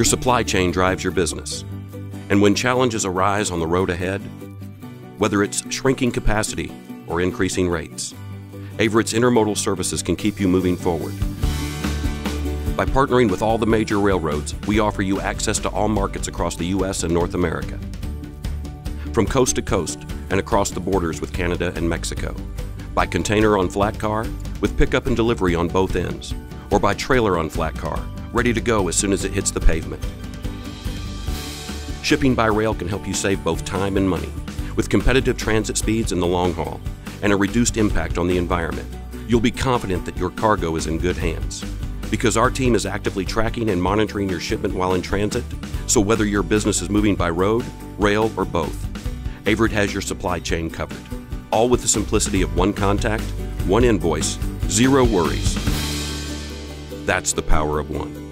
Your supply chain drives your business. And when challenges arise on the road ahead, whether it's shrinking capacity or increasing rates, Averitt Intermodal Services can keep you moving forward. By partnering with all the major railroads, we offer you access to all markets across the U.S. and North America. From coast to coast and across the borders with Canada and Mexico. By container on flat car, with pickup and delivery on both ends. Or by trailer on flat car, ready to go as soon as it hits the pavement. Shipping by rail can help you save both time and money with competitive transit speeds in the long haul and a reduced impact on the environment. You'll be confident that your cargo is in good hands because our team is actively tracking and monitoring your shipment while in transit. So whether your business is moving by road, rail, or both, Averitt has your supply chain covered. All with the simplicity of one contact, one invoice, zero worries. That's the power of one.